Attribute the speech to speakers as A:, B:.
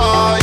A: Oh.